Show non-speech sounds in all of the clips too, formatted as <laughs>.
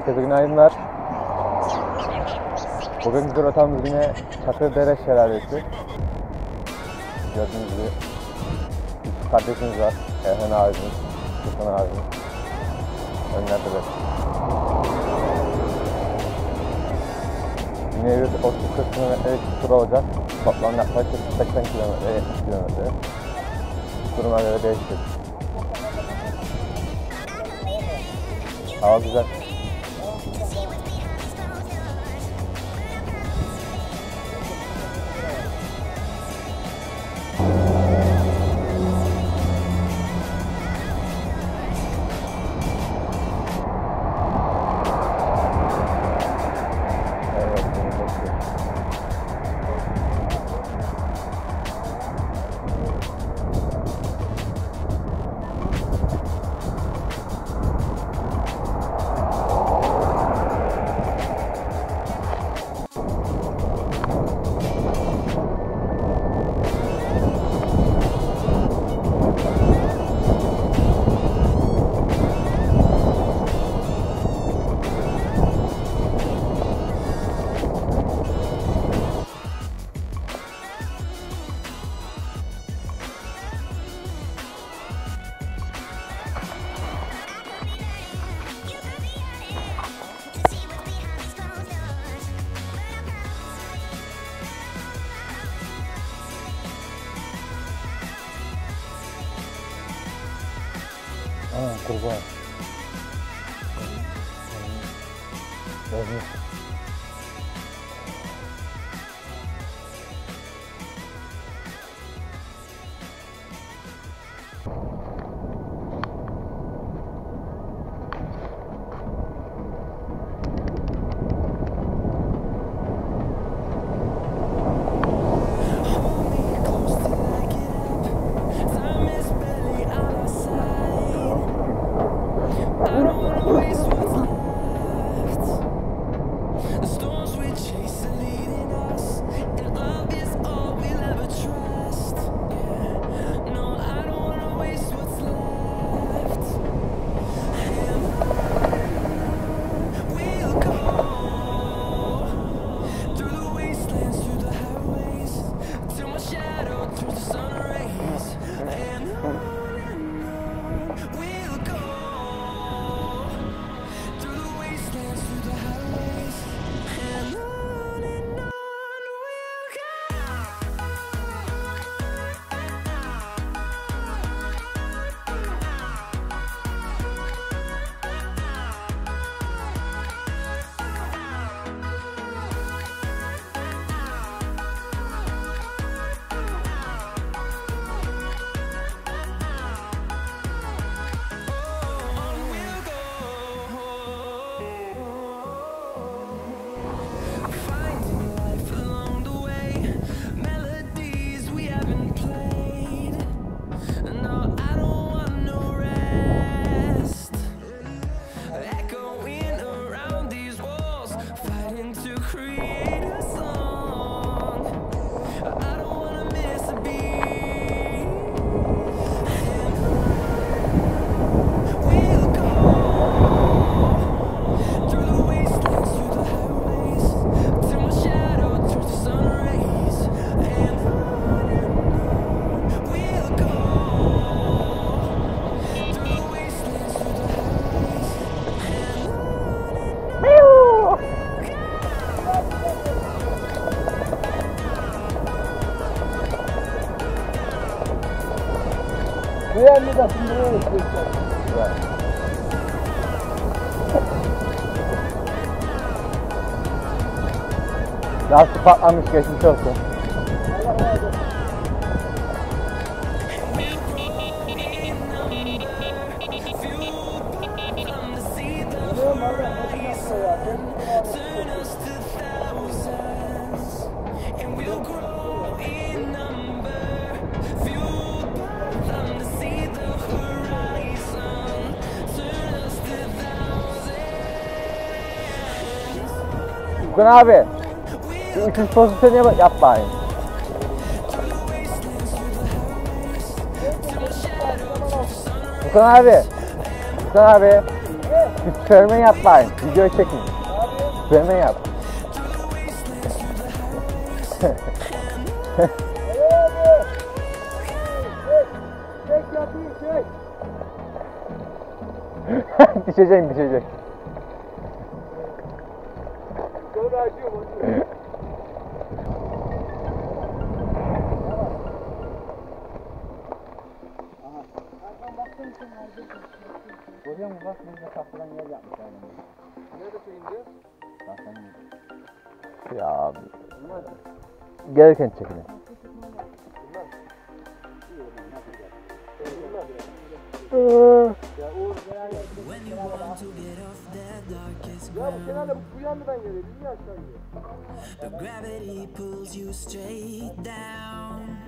Herkese günaydınlar. Bugünkü rotamız yine Çakırdere Şelalesi. Gördüğünüz gibi iki kardeşimiz var. Erhan abimiz, Kırsan abimiz. Önlerde de. Yine bir 30 40 tur olacak. Toplam yaklaşık 80 kilometre, 70 kilometre. Duruma göre değişir. Hava güzel. А, курва. Возможно. Right. That's the part I'm just getting shorter. Hakan abi. Bir uçuş pozisyonu yap, yap bari. Hakan abi. Hakan abi. Bir sürme yap bari. Video çekin. Sürme yap. <laughs> <laughs> düşecek düşecek. Görüyor musun bak burada tahtadan yer yapmışlar. Nerede indi? Tahtanın Ya abi. Gelirken çekin. When you want to get off that darkest ground, Genelde bu yandan geliyor. Niye aşağı gidiyor? but gravity pulls you straight down.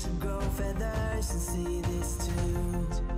Should grow feathers and see this too.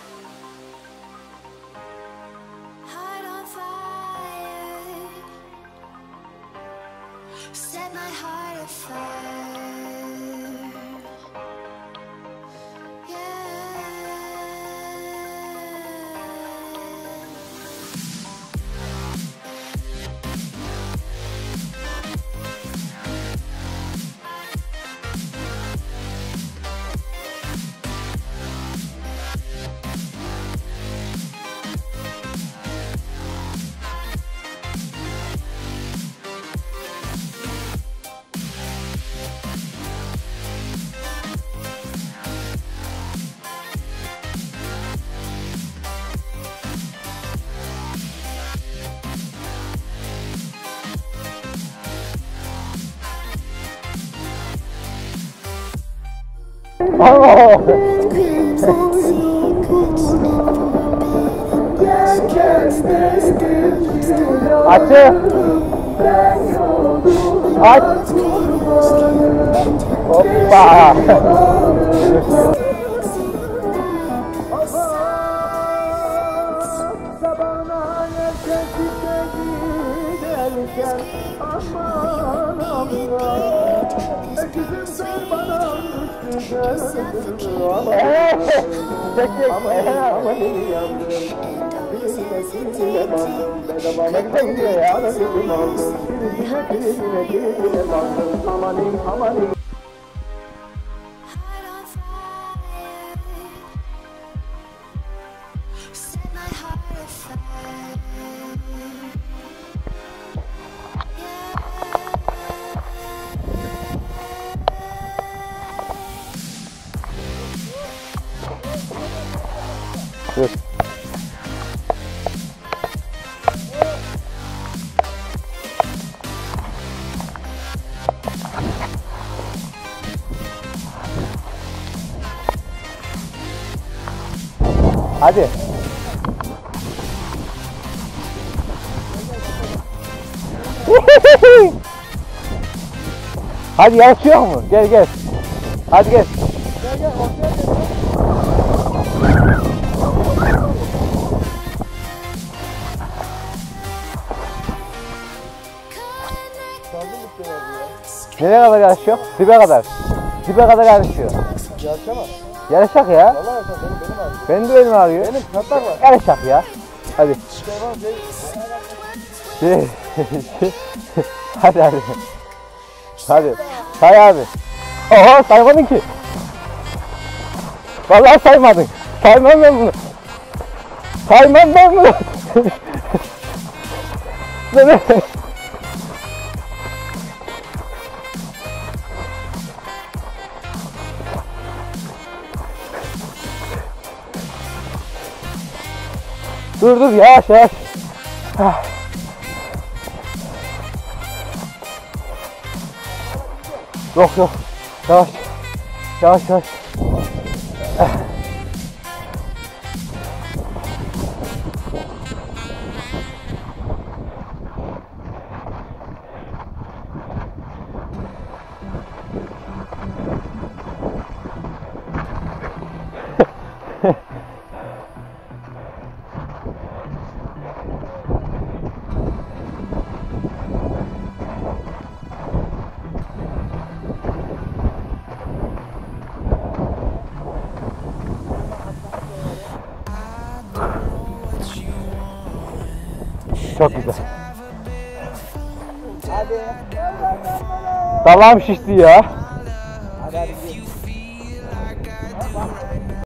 Allah. Açı. Aç. Hoppa. Amanim amanim Hadi. <laughs> Hadi yarışıyor mu? Gel gel. Hadi gel. Nereye kadar yarışıyor? Dibe kadar. Dibe kadar yarışıyor. Yaşama Yarışak ya. Valla yaşam benim de benim ağrıyor. Benim katlar var Yarışak ya. Hadi. Şey, <laughs> hadi hadi. Hadi. Say abi. Oha saymadın ki. Vallahi saymadın. Saymam ben bunu. Saymam ben bunu. <laughs> Dur dur yavaş yavaş. Ah. Yok yok. Yavaş. Yavaş yavaş. Ah. Çok güzel. Dalağım şişti ya.